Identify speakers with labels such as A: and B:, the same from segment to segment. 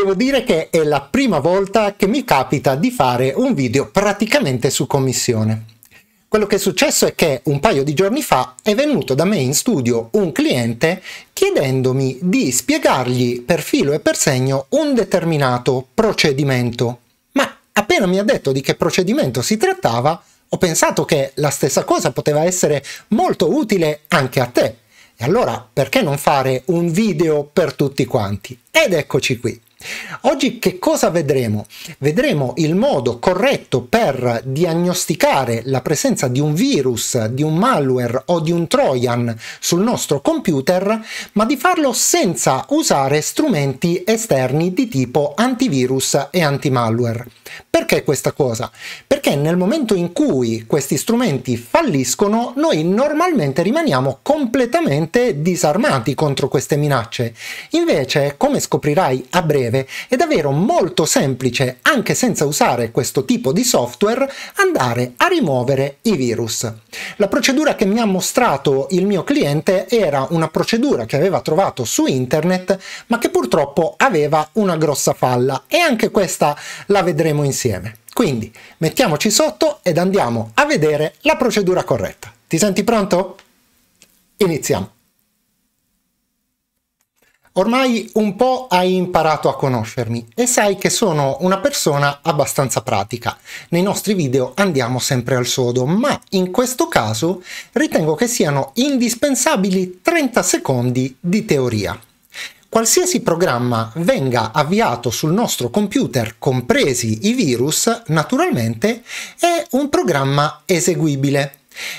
A: Devo dire che è la prima volta che mi capita di fare un video praticamente su commissione. Quello che è successo è che un paio di giorni fa è venuto da me in studio un cliente chiedendomi di spiegargli per filo e per segno un determinato procedimento. Ma appena mi ha detto di che procedimento si trattava, ho pensato che la stessa cosa poteva essere molto utile anche a te. E allora perché non fare un video per tutti quanti? Ed eccoci qui. Oggi che cosa vedremo? Vedremo il modo corretto per diagnosticare la presenza di un virus, di un malware o di un trojan sul nostro computer, ma di farlo senza usare strumenti esterni di tipo antivirus e antimalware. Perché questa cosa? Perché nel momento in cui questi strumenti falliscono, noi normalmente rimaniamo completamente disarmati contro queste minacce. Invece, come scoprirai a breve, è davvero molto semplice, anche senza usare questo tipo di software, andare a rimuovere i virus. La procedura che mi ha mostrato il mio cliente era una procedura che aveva trovato su internet, ma che purtroppo aveva una grossa falla e anche questa la vedremo faremo insieme. Quindi mettiamoci sotto ed andiamo a vedere la procedura corretta. Ti senti pronto? Iniziamo. Ormai un po' hai imparato a conoscermi e sai che sono una persona abbastanza pratica. Nei nostri video andiamo sempre al sodo, ma in questo caso ritengo che siano indispensabili 30 secondi di teoria. Qualsiasi programma venga avviato sul nostro computer, compresi i virus, naturalmente è un programma eseguibile.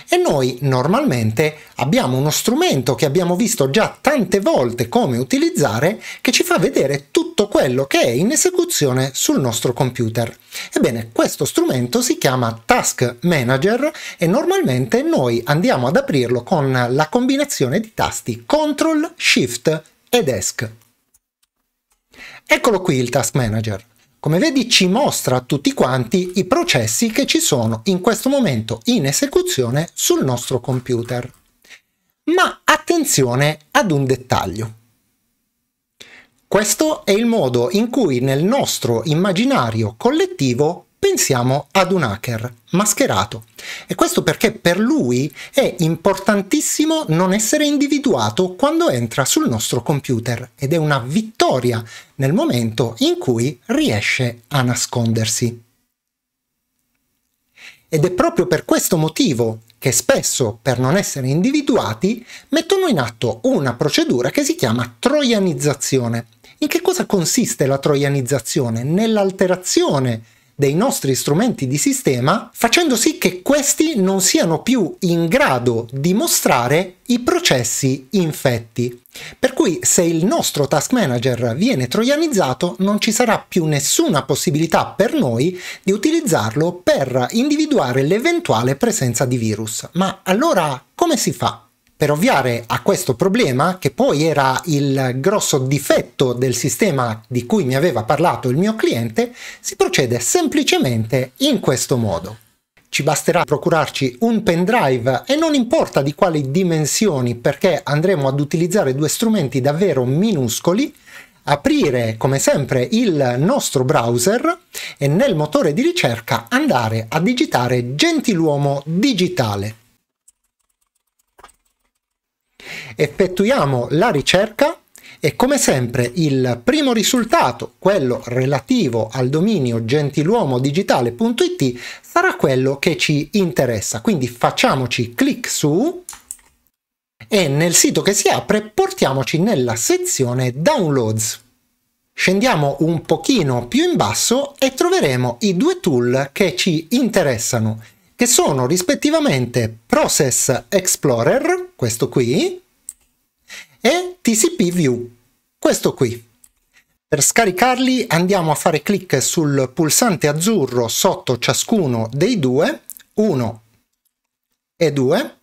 A: E noi normalmente abbiamo uno strumento che abbiamo visto già tante volte come utilizzare che ci fa vedere tutto quello che è in esecuzione sul nostro computer. Ebbene, questo strumento si chiama Task Manager e normalmente noi andiamo ad aprirlo con la combinazione di tasti Ctrl Shift ed ESC. Eccolo qui il Task Manager. Come vedi ci mostra a tutti quanti i processi che ci sono in questo momento in esecuzione sul nostro computer. Ma attenzione ad un dettaglio. Questo è il modo in cui nel nostro immaginario collettivo pensiamo ad un hacker mascherato. E questo perché per lui è importantissimo non essere individuato quando entra sul nostro computer ed è una vittoria nel momento in cui riesce a nascondersi. Ed è proprio per questo motivo che spesso, per non essere individuati, mettono in atto una procedura che si chiama troianizzazione. In che cosa consiste la troianizzazione? Nell'alterazione dei nostri strumenti di sistema facendo sì che questi non siano più in grado di mostrare i processi infetti. Per cui se il nostro task manager viene troianizzato non ci sarà più nessuna possibilità per noi di utilizzarlo per individuare l'eventuale presenza di virus. Ma allora come si fa? Per ovviare a questo problema, che poi era il grosso difetto del sistema di cui mi aveva parlato il mio cliente, si procede semplicemente in questo modo. Ci basterà procurarci un pendrive e non importa di quali dimensioni perché andremo ad utilizzare due strumenti davvero minuscoli, aprire come sempre il nostro browser e nel motore di ricerca andare a digitare gentiluomo digitale effettuiamo la ricerca e come sempre il primo risultato, quello relativo al dominio gentiluomodigitale.it, sarà quello che ci interessa. Quindi facciamoci clic su e nel sito che si apre portiamoci nella sezione Downloads. Scendiamo un pochino più in basso e troveremo i due tool che ci interessano, che sono rispettivamente Process Explorer, questo qui, e TCP View, questo qui. Per scaricarli andiamo a fare clic sul pulsante azzurro sotto ciascuno dei due, 1 e 2,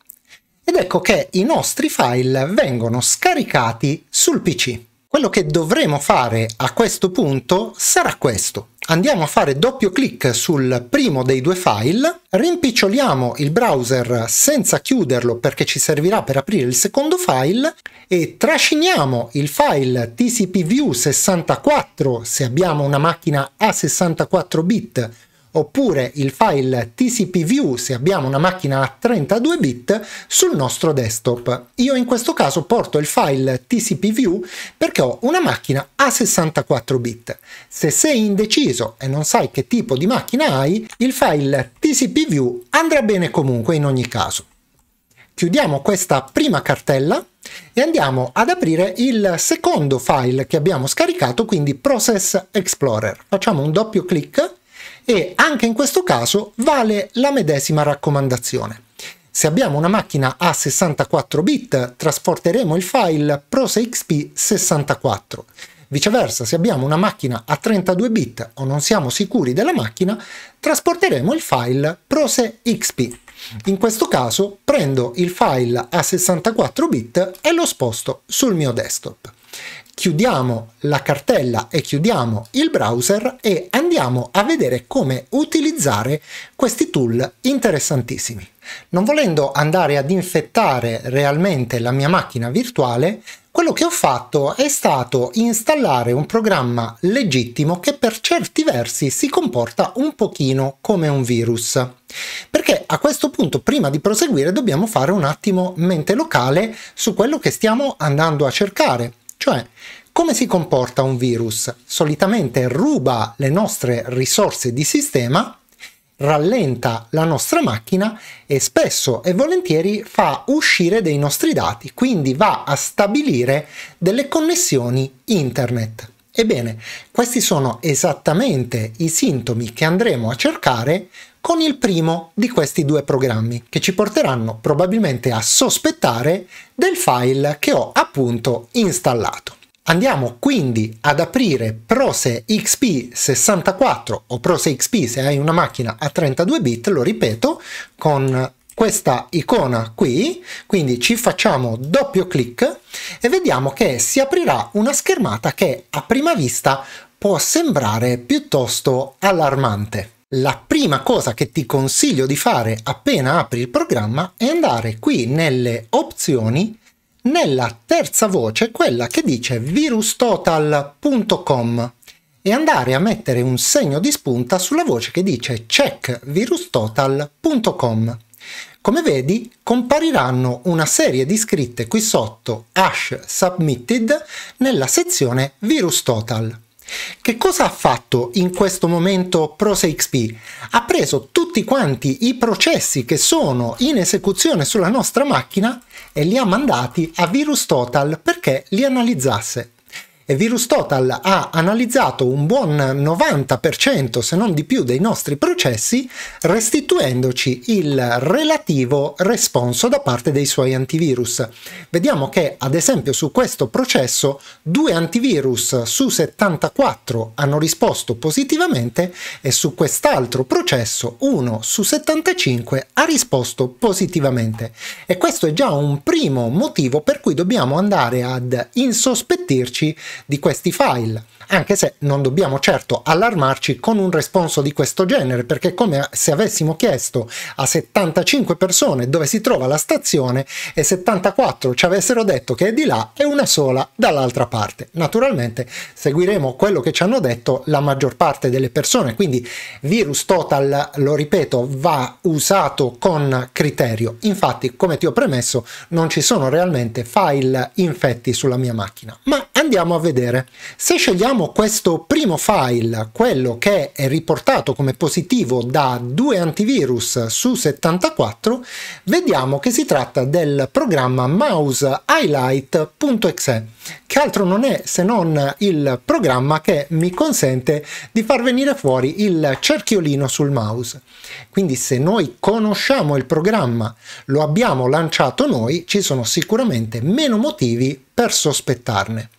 A: ed ecco che i nostri file vengono scaricati sul PC. Quello che dovremo fare a questo punto sarà questo. Andiamo a fare doppio clic sul primo dei due file, rimpiccioliamo il browser senza chiuderlo perché ci servirà per aprire il secondo file e trasciniamo il file tcpview64 se abbiamo una macchina a 64 bit oppure il file tcpview se abbiamo una macchina a 32 bit sul nostro desktop. Io in questo caso porto il file tcpview perché ho una macchina a 64 bit. Se sei indeciso e non sai che tipo di macchina hai, il file tcpview andrà bene comunque in ogni caso. Chiudiamo questa prima cartella e andiamo ad aprire il secondo file che abbiamo scaricato, quindi Process Explorer. Facciamo un doppio clic e anche in questo caso vale la medesima raccomandazione. Se abbiamo una macchina a 64 bit trasporteremo il file ProseXP64. Viceversa, se abbiamo una macchina a 32 bit o non siamo sicuri della macchina, trasporteremo il file ProseXP. In questo caso prendo il file a 64 bit e lo sposto sul mio desktop chiudiamo la cartella e chiudiamo il browser e andiamo a vedere come utilizzare questi tool interessantissimi. Non volendo andare ad infettare realmente la mia macchina virtuale, quello che ho fatto è stato installare un programma legittimo che per certi versi si comporta un pochino come un virus. Perché a questo punto, prima di proseguire, dobbiamo fare un attimo mente locale su quello che stiamo andando a cercare. Cioè, come si comporta un virus? Solitamente ruba le nostre risorse di sistema, rallenta la nostra macchina e spesso e volentieri fa uscire dei nostri dati, quindi va a stabilire delle connessioni internet. Ebbene, questi sono esattamente i sintomi che andremo a cercare con il primo di questi due programmi, che ci porteranno probabilmente a sospettare del file che ho appunto installato. Andiamo quindi ad aprire Prose XP64 o Prose XP se hai una macchina a 32 bit, lo ripeto, con questa icona qui, quindi ci facciamo doppio clic e vediamo che si aprirà una schermata che a prima vista può sembrare piuttosto allarmante. La prima cosa che ti consiglio di fare appena apri il programma è andare qui nelle opzioni nella terza voce, quella che dice virustotal.com e andare a mettere un segno di spunta sulla voce che dice checkvirustotal.com. Come vedi, compariranno una serie di scritte qui sotto hash submitted nella sezione virus total. Che cosa ha fatto in questo momento ProseXP? Ha preso tutti quanti i processi che sono in esecuzione sulla nostra macchina e li ha mandati a VirusTotal perché li analizzasse e VirusTotal ha analizzato un buon 90% se non di più dei nostri processi restituendoci il relativo responso da parte dei suoi antivirus. Vediamo che ad esempio su questo processo due antivirus su 74 hanno risposto positivamente e su quest'altro processo uno su 75 ha risposto positivamente e questo è già un primo motivo per cui dobbiamo andare ad insospettirci di questi file anche se non dobbiamo certo allarmarci con un responso di questo genere, perché è come se avessimo chiesto a 75 persone dove si trova la stazione e 74 ci avessero detto che è di là e una sola dall'altra parte. Naturalmente seguiremo quello che ci hanno detto la maggior parte delle persone, quindi virus total, lo ripeto, va usato con criterio. Infatti, come ti ho premesso, non ci sono realmente file infetti sulla mia macchina. Ma andiamo a vedere. Se scegliamo vediamo questo primo file, quello che è riportato come positivo da due antivirus su 74, vediamo che si tratta del programma mousehighlight.exe, che altro non è se non il programma che mi consente di far venire fuori il cerchiolino sul mouse. Quindi se noi conosciamo il programma, lo abbiamo lanciato noi, ci sono sicuramente meno motivi per sospettarne.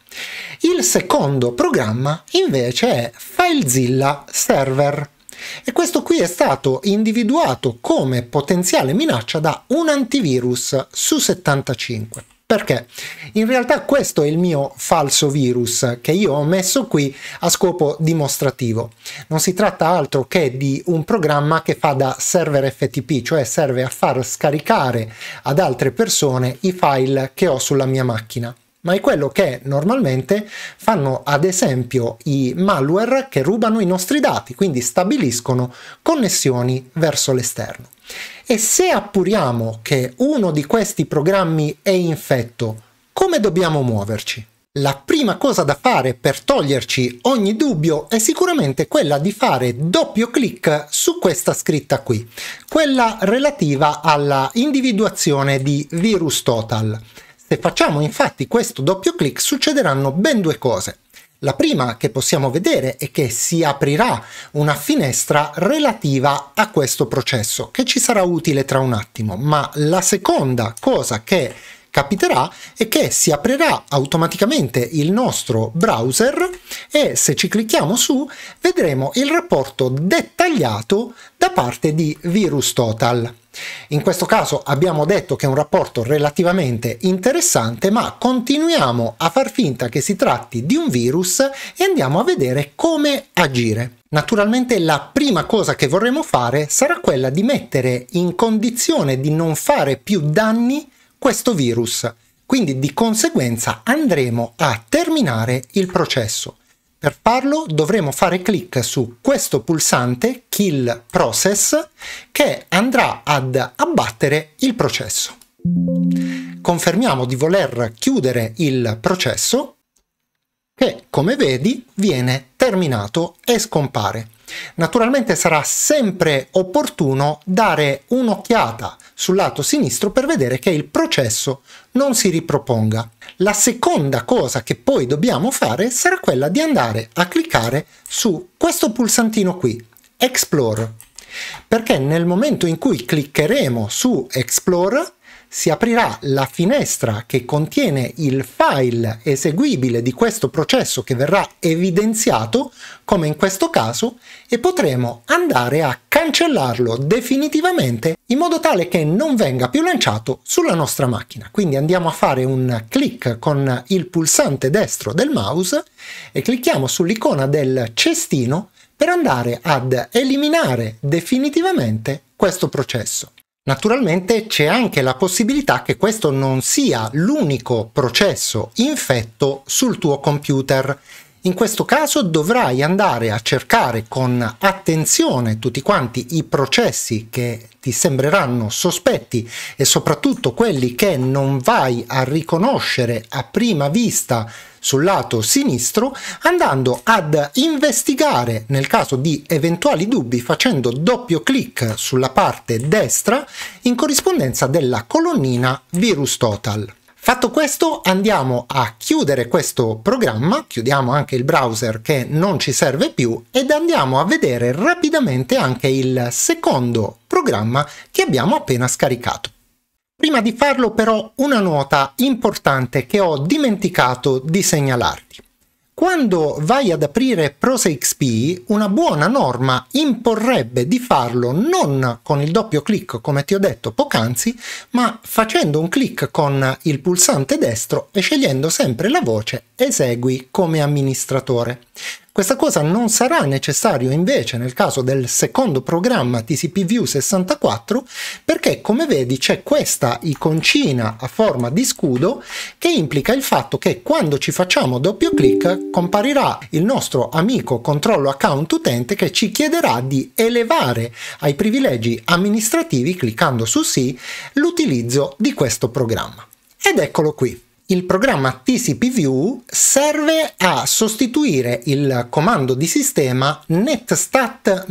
A: Il secondo programma invece è FileZilla Server e questo qui è stato individuato come potenziale minaccia da un antivirus su 75. Perché? In realtà questo è il mio falso virus che io ho messo qui a scopo dimostrativo. Non si tratta altro che di un programma che fa da server FTP, cioè serve a far scaricare ad altre persone i file che ho sulla mia macchina ma è quello che normalmente fanno ad esempio i malware che rubano i nostri dati, quindi stabiliscono connessioni verso l'esterno. E se appuriamo che uno di questi programmi è infetto, come dobbiamo muoverci? La prima cosa da fare per toglierci ogni dubbio è sicuramente quella di fare doppio clic su questa scritta qui, quella relativa alla individuazione di virus total. Se facciamo infatti questo doppio clic succederanno ben due cose. La prima che possiamo vedere è che si aprirà una finestra relativa a questo processo che ci sarà utile tra un attimo, ma la seconda cosa che capiterà è che si aprirà automaticamente il nostro browser e se ci clicchiamo su vedremo il rapporto dettagliato da parte di VirusTotal. In questo caso abbiamo detto che è un rapporto relativamente interessante, ma continuiamo a far finta che si tratti di un virus e andiamo a vedere come agire. Naturalmente la prima cosa che vorremmo fare sarà quella di mettere in condizione di non fare più danni questo virus. Quindi di conseguenza andremo a terminare il processo. Per farlo dovremo fare clic su questo pulsante Kill Process che andrà ad abbattere il processo. Confermiamo di voler chiudere il processo che come vedi viene terminato e scompare. Naturalmente sarà sempre opportuno dare un'occhiata sul lato sinistro per vedere che il processo non si riproponga. La seconda cosa che poi dobbiamo fare sarà quella di andare a cliccare su questo pulsantino qui, Explore, perché nel momento in cui cliccheremo su Explore si aprirà la finestra che contiene il file eseguibile di questo processo che verrà evidenziato, come in questo caso, e potremo andare a cancellarlo definitivamente in modo tale che non venga più lanciato sulla nostra macchina. Quindi andiamo a fare un clic con il pulsante destro del mouse e clicchiamo sull'icona del cestino per andare ad eliminare definitivamente questo processo. Naturalmente c'è anche la possibilità che questo non sia l'unico processo infetto sul tuo computer. In questo caso dovrai andare a cercare con attenzione tutti quanti i processi che ti sembreranno sospetti e soprattutto quelli che non vai a riconoscere a prima vista sul lato sinistro andando ad investigare nel caso di eventuali dubbi facendo doppio clic sulla parte destra in corrispondenza della colonnina Virus Total. Fatto questo andiamo a chiudere questo programma, chiudiamo anche il browser che non ci serve più ed andiamo a vedere rapidamente anche il secondo programma che abbiamo appena scaricato. Prima di farlo però una nota importante che ho dimenticato di segnalarti. Quando vai ad aprire ProseXP, una buona norma imporrebbe di farlo non con il doppio clic come ti ho detto poc'anzi, ma facendo un clic con il pulsante destro e scegliendo sempre la voce Esegui come amministratore. Questa cosa non sarà necessario invece nel caso del secondo programma TCPView 64 perché come vedi c'è questa iconcina a forma di scudo che implica il fatto che quando ci facciamo doppio clic comparirà il nostro amico controllo account utente che ci chiederà di elevare ai privilegi amministrativi cliccando su sì l'utilizzo di questo programma. Ed eccolo qui il programma TCPView serve a sostituire il comando di sistema netstat-noa.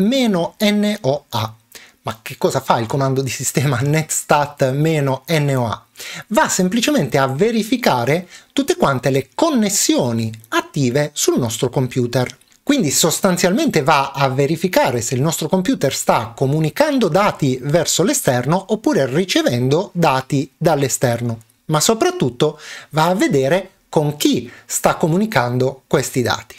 A: Ma che cosa fa il comando di sistema netstat-noa? Va semplicemente a verificare tutte quante le connessioni attive sul nostro computer. Quindi sostanzialmente va a verificare se il nostro computer sta comunicando dati verso l'esterno oppure ricevendo dati dall'esterno ma soprattutto va a vedere con chi sta comunicando questi dati.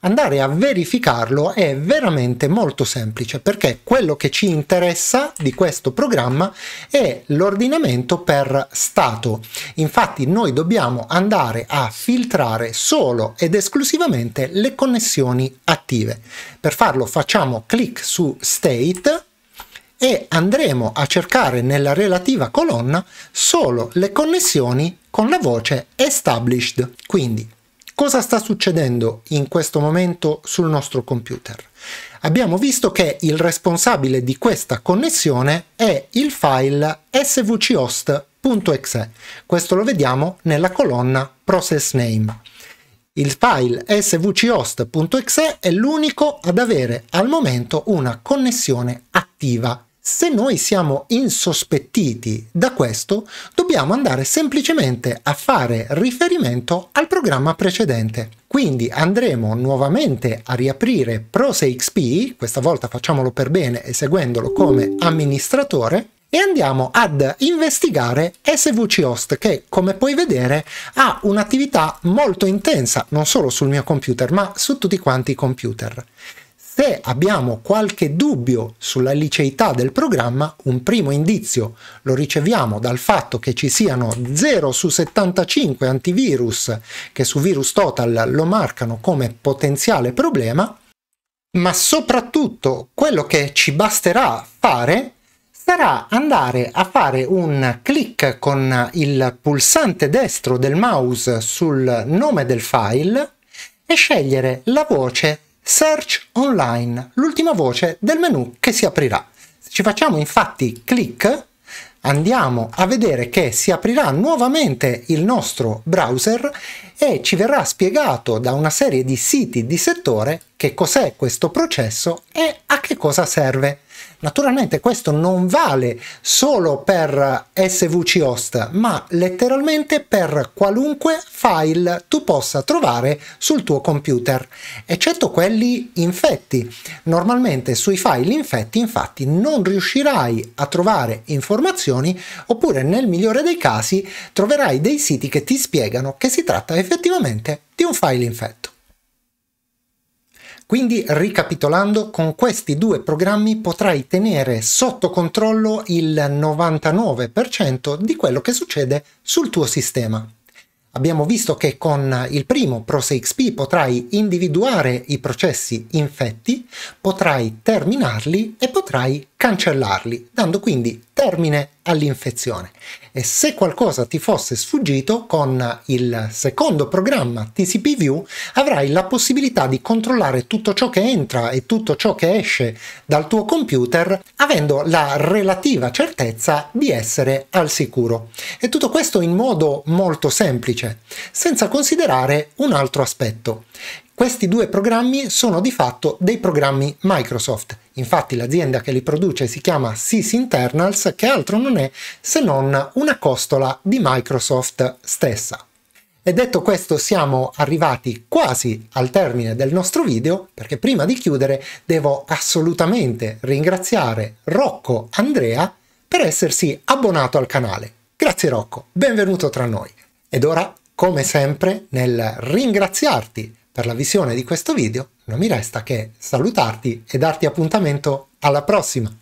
A: andare a verificarlo è veramente molto semplice perché quello che ci interessa di questo programma è l'ordinamento per stato. Infatti noi dobbiamo andare a filtrare solo ed esclusivamente le connessioni attive. Per farlo facciamo clic su state e andremo a cercare nella relativa colonna solo le connessioni con la voce established. Quindi Cosa sta succedendo in questo momento sul nostro computer? Abbiamo visto che il responsabile di questa connessione è il file svchost.exe. Questo lo vediamo nella colonna process name. Il file svchost.exe è l'unico ad avere al momento una connessione attiva se noi siamo insospettiti da questo, dobbiamo andare semplicemente a fare riferimento al programma precedente. Quindi andremo nuovamente a riaprire ProseXP, questa volta facciamolo per bene eseguendolo come amministratore, e andiamo ad investigare svchost che come puoi vedere ha un'attività molto intensa non solo sul mio computer ma su tutti quanti i computer. Se abbiamo qualche dubbio sulla liceità del programma, un primo indizio lo riceviamo dal fatto che ci siano 0 su 75 antivirus che su Virus Total lo marcano come potenziale problema, ma soprattutto quello che ci basterà fare sarà andare a fare un clic con il pulsante destro del mouse sul nome del file e scegliere la voce Search Online, l'ultima voce del menu che si aprirà. Ci facciamo infatti clic, andiamo a vedere che si aprirà nuovamente il nostro browser e ci verrà spiegato da una serie di siti di settore che cos'è questo processo e a che cosa serve. Naturalmente questo non vale solo per SVC host, ma letteralmente per qualunque file tu possa trovare sul tuo computer, eccetto quelli infetti. Normalmente sui file infetti infatti non riuscirai a trovare informazioni oppure nel migliore dei casi troverai dei siti che ti spiegano che si tratta effettivamente di un file infetto. Quindi ricapitolando, con questi due programmi potrai tenere sotto controllo il 99% di quello che succede sul tuo sistema. Abbiamo visto che con il primo ProSXP potrai individuare i processi infetti, potrai terminarli e potrai cancellarli, dando quindi termine all'infezione. E se qualcosa ti fosse sfuggito, con il secondo programma TCPView avrai la possibilità di controllare tutto ciò che entra e tutto ciò che esce dal tuo computer, avendo la relativa certezza di essere al sicuro. E tutto questo in modo molto semplice, senza considerare un altro aspetto. Questi due programmi sono di fatto dei programmi Microsoft. Infatti l'azienda che li produce si chiama Sys Internals, che altro non è se non una costola di Microsoft stessa. E detto questo siamo arrivati quasi al termine del nostro video perché prima di chiudere devo assolutamente ringraziare Rocco Andrea per essersi abbonato al canale. Grazie Rocco, benvenuto tra noi. Ed ora, come sempre, nel ringraziarti per la visione di questo video, non mi resta che salutarti e darti appuntamento alla prossima!